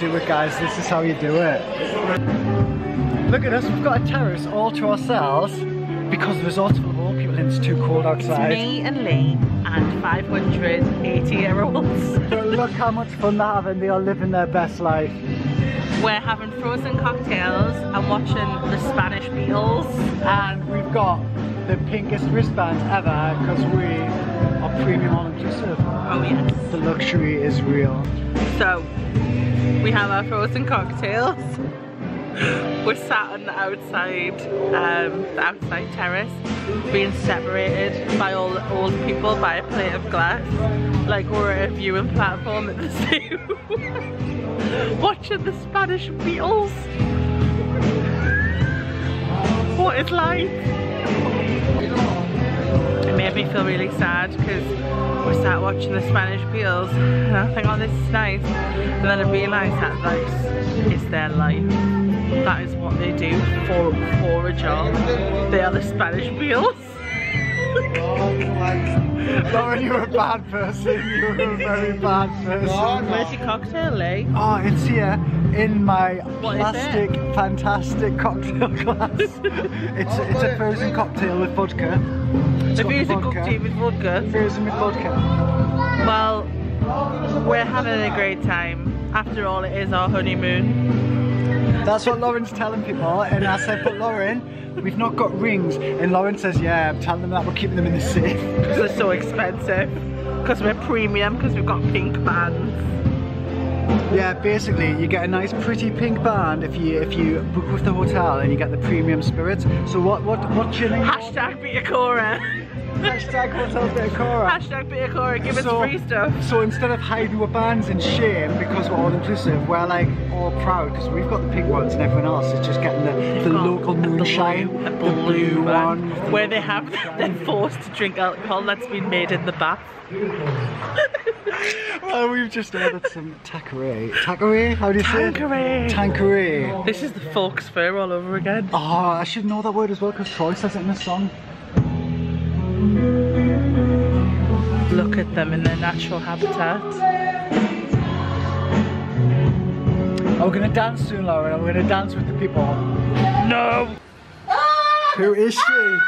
you do it, guys. This is how you do it. Look at us, we've got a terrace all to ourselves because the resort's full of old people and it's too cold outside. It's Me and Leigh and 580 year olds. Look how much fun they're having. They are living their best life. We're having frozen cocktails and watching the Spanish Beatles. And we've got the pinkest wristbands ever because we are premium all inclusive. Oh yes. The luxury is real. So, we have our frozen cocktails. We're sat on the outside, um, the outside terrace, being separated by all the old people by a plate of glass, like we're at a viewing platform at the zoo, watching the Spanish Beatles. What is life? It made me feel really sad because we sat watching the Spanish Beatles and I think, oh, this is nice. And then I realised that this is their life. That is what they do for, for a job. They are the Spanish Beatles. Loren, you're a bad person. You're a very bad person. Where's your cocktail, Leigh? Oh, it's here in my What is plastic, fantastic cocktail glass. it's, oh, it's a frozen cocktail with vodka. It's The got music vodka. cocktail with vodka. Frozen with vodka. Well, we're having a great time. After all, it is our honeymoon. That's what Loren's telling people. And I said, but Loren, we've not got rings. And Loren says, yeah, I'm telling them that we're keeping them in the safe. Because they're so expensive. Because we're premium, because we've got pink bands. Yeah, basically, you get a nice, pretty pink band if you if you book with the hotel and you get the premium spirits. So what what what's your name? Hashtag Bitacora. Hashtag Hotel Bitacora. Hashtag Bitacora, give us So- free stuff. So instead of hiding our bands in shame because we're all inclusive, we're like all proud because we've got the pink ones and everyone else is just getting the, the local a blue- moonshine, the blue blue one, one. where they have they're forced to drink alcohol that's been made in the bath. Well, oh, we've just ordered some Tanqueray. Tanqueray? How do you say it? Tanqueray. This is the folk's fair all over again. Oh, I should know that word as well because Troy says it in the song. Look at them in their natural habitat. Oh, we're gonna dance soon, Loren. We're gonna dance with the people. No! Who is she?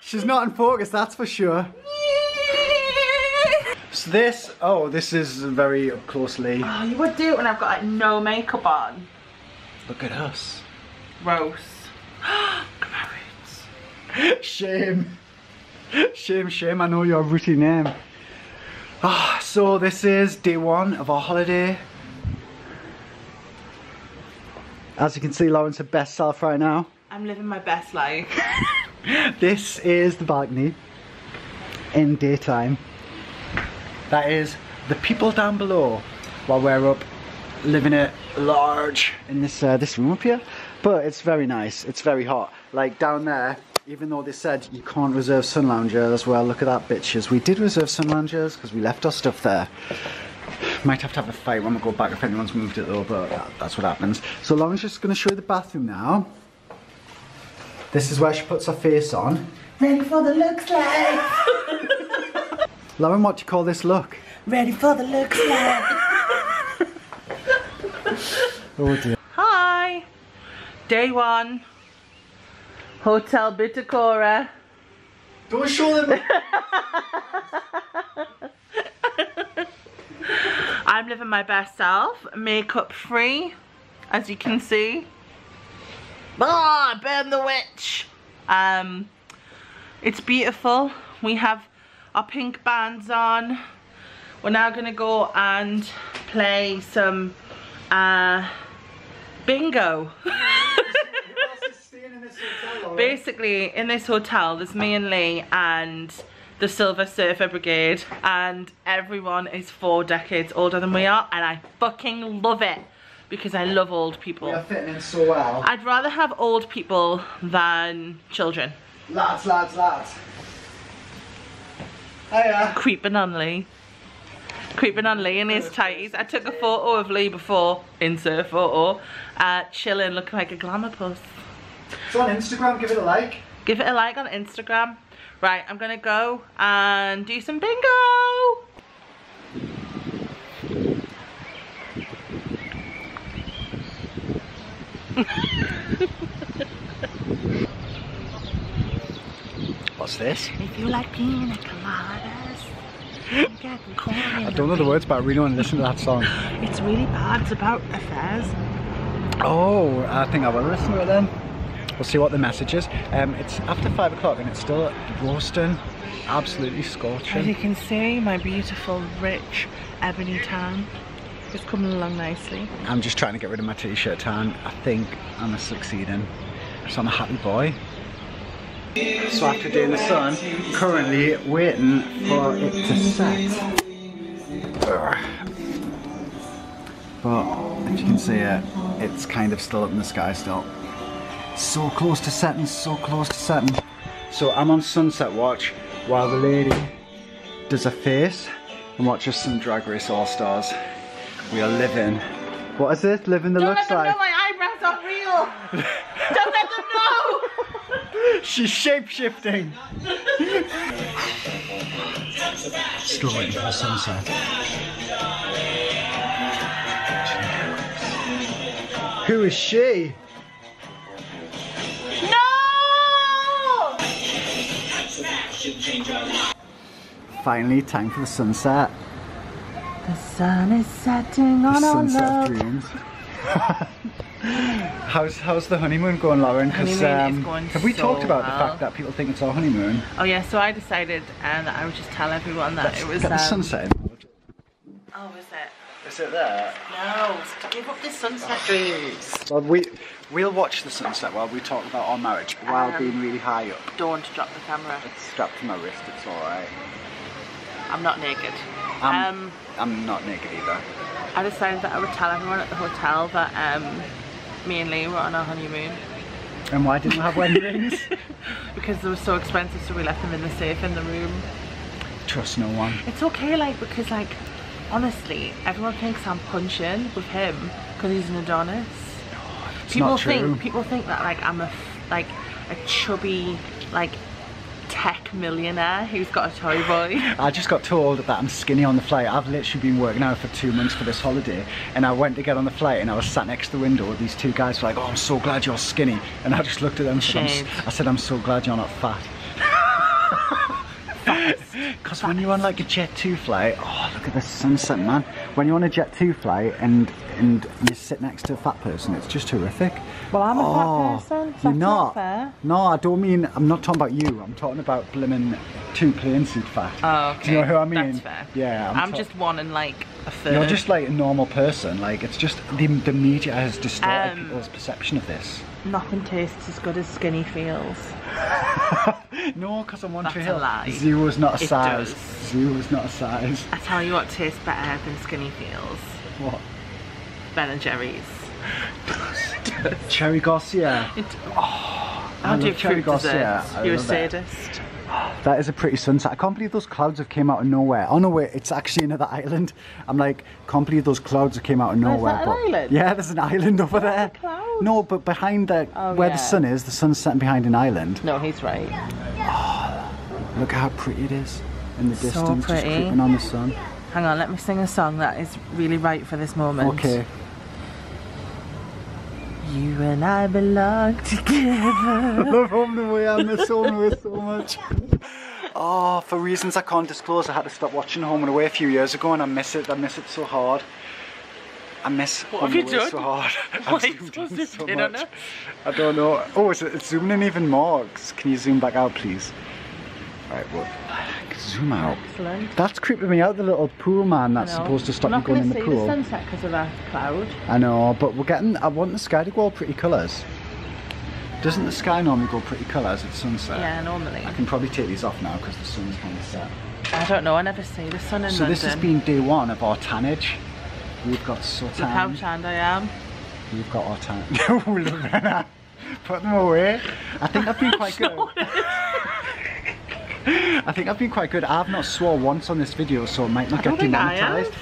She's not in focus, that's for sure. So this, oh, this is very up closely. Oh, you would do it when I've got like no makeup on. Look at us. Gross. Come on, Shame. Shame, shame, I know your rooty name. Ah, so this is day one of our holiday. As you can see, Loren's her best self right now. I'm living my best life. This is the balcony in daytime. That is the people down below while we're up living it large in this uh, this room up here. But it's very nice. It's very hot. Like down there, even though they said you can't reserve sun loungers, well look at that bitches. We did reserve sun loungers because we left our stuff there. Might have to have a fight when we go back if anyone's moved it though, but that- that's what happens. So Loren's just going to show you the bathroom now. This is where she puts her face on. Ready for the looks like. Loren, what do you call this look? Ready for the looks like. Oh dear. Hi. Day one. Hotel Bitacora. Don't show them. I'm living my best self, makeup free, as you can see. Ah, burn the witch. Um, it's beautiful. We have our pink bands on. We're now gonna go and play some uh, bingo. Basically, in this hotel, there's me and Leigh and the Silver Surfer Brigade, and everyone is four decades older than we are, and I fucking love it because I love old people. We are fitting in so well. I'd rather have old people than children. Lads, lads, lads. Hiya. Creeping on Leigh. Creeping on Leigh in his tighties. I took a photo of Leigh before, insert photo, uh, chilling, looking like a glamour puss. It's on Instagram, give it a like. Give it a like on Instagram. Right, I'm gonna go and do some bingo. What's this? If you like pina coladas, get I don't know the words, but I really want to listen to that song. It's really bad. It's about affairs. Oh, I think I will listen to it then. We'll see what the message is. Um, it's after five o'clock and it's still roasting, absolutely scorching. As you can see, my beautiful, rich ebony tan is coming along nicely. I'm just trying to get rid of my t-shirt tan. I think I'm a succeeding. So I'm a happy boy. So after in the sun, currently waiting for it to set. But if you can see it, it's kind of still up in the sky still. So close to setting, so close to setting. So I'm on sunset watch while the lady does a face and watches some Drag Race All Stars. We are living. What is it? Living the Don't looks let them like. know my eyebrows are real! Don't let them know! She's shape shifting. Still waiting for the sunset. Who is she? No! Finally, time for the sunset. The sun is setting The on our sunset love. dreams. how's how's the honeymoon going, Loren? 'Cause, Honeymoon is going have we so talked about the fact that people think it's our honeymoon? Oh yeah, so I decided and I would just tell everyone that Let's it was get the um, sunset. in. Oh, is it? Is it there? No, give up this sunset dreams. Well, we we'll watch the sunset while we talk about our marriage while Um, being really high up. Don't drop the camera. It's strapped to my wrist. It's all right. I'm not naked. I'm, Um, I'm not naked either. I decided that I would tell everyone at the hotel that um, me and Leigh were on our honeymoon And why didn't we have wedding rings? because they were so expensive, so we left them in the safe in the room. Trust no one. It's okay, like because like honestly, everyone thinks I'm punching with him because he's an Adonis. It's people not true. think people think that like I'm a like a chubby like tech millionaire who's got a toy boy. I just got told that I'm skinny on the flight. I've literally been working out for two months for this holiday, and I went to get on the flight, and I was sat next to the window with these two guys. Were like, "Oh, I'm so glad you're skinny," and I just looked at them. And said, I'm, s- Shades. I said, "I'm so glad you're not fat." Because when you're on like a Jet 2 flight, oh look at the sunset, man. When you're on a Jet 2 flight and and you sit next to a fat person, it's just horrific. Well, I'm a Oh, fat person. You're That's not not. fair. No, I don't mean. I'm not talking about you. I'm talking about blimmin' two plane seat fat. Oh, okay. Do you know who I mean? That's fair. Yeah. I'm, ta- just wanting like a third. You're just like a normal person. Like it's just the the media has distorted Um, people's perception of this. Nothing tastes as good as skinny feels. No, because I'm one That's a lie. Zero's not a It size. does. Zero's not a size. I tell you what tastes better than skinny feels. What? Ben and Jerry's. Cherry Garcia. It, oh, I I'll do Cherry Garcia. desserts. I You're a sadist. it. That is a pretty sunset. I can't believe those clouds have came out of nowhere. Oh no, wait, it's actually another island. I'm like, can't believe those clouds have came out of oh, nowhere. that an island? yeah, there's an island over there. clouds? No, but behind the Oh, where yeah. the sun is, the sun's setting behind an island. No, he's right. Oh, look how pretty it is in the So distance, just creeping on the sun. Hang on, let me sing a song that is really right for this moment. Okay. You and I belong together. love home the way I miss home and away so much. Oh, for reasons I can't disclose, I had to stop watching Home and Away a few years ago, and I miss it. I miss it so hard. I miss What Home and you Away done? so hard. Why I've are you zoomed so in zoomed so in on much. it? I don't know. Oh, it's, it's zooming in even more. Can you zoom back out, please? Right, well, zoom out. Excellent. That's creeping me out. The little pool man that's supposed to stop me not going in the see pool. the sunset because of that cloud. I know, but we're getting. I want the sky to go all pretty colours. Doesn't the sky normally go pretty colours at sunset? Yeah, normally. I can probably take these off now because the sun's kind of set. I don't know. I never see the sun in So London. this has been day one of our tannage. We've got so Look how tanned. tanned I am. We've got our tan. Oh, Put them away. I think I've been quite good. I think I've been quite good. I've not swore once on this video, so it might not I get don't think I demonetized.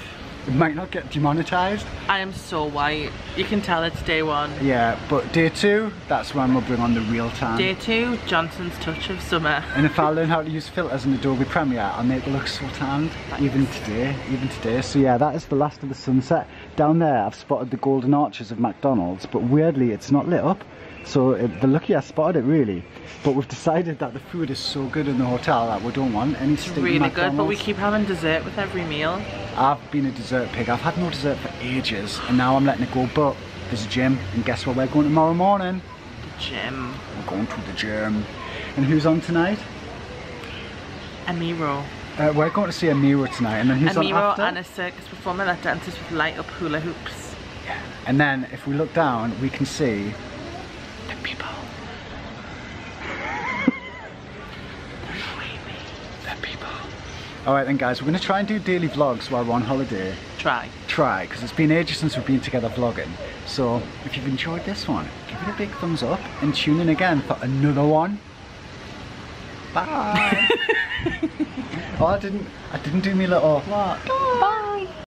It might not get demonetized. I am so white. You can tell it's day one. Yeah, but day two, that's when we'll bring on the real tan. Day two, Johnson's touch of summer. And if I learn how to use filters in Adobe Premiere, I'll make it look so tanned. Even today, even today. So yeah, that is the last of the sunset. down there I've spotted the golden arches of McDonald's, but weirdly it's not lit up. So it, the lucky I spotted it really. But we've decided that the food is so good in the hotel that we don't want any It's stinking really good, but we keep having dessert with every meal. I've been a dessert pig. I've had no dessert for ages, and now I'm letting it go. But there's a gym, and guess where we're going tomorrow morning? The gym. We're going to the gym. And who's on tonight? Amiro. Uh, we're going to see Amira tonight, and then who's on Amiro after? and a circus performer that dances with light up hula hoops. Yeah. And then if we look down, we can see The people. the people. All right then, guys, we're going to try and do daily vlogs while we're on holiday. Try. Try, because it's been ages since we've been together vlogging. So if you've enjoyed this one, give it a big thumbs up and tune in again for another one. Bye. oh, I didn't. I didn't do me little. What? Bye.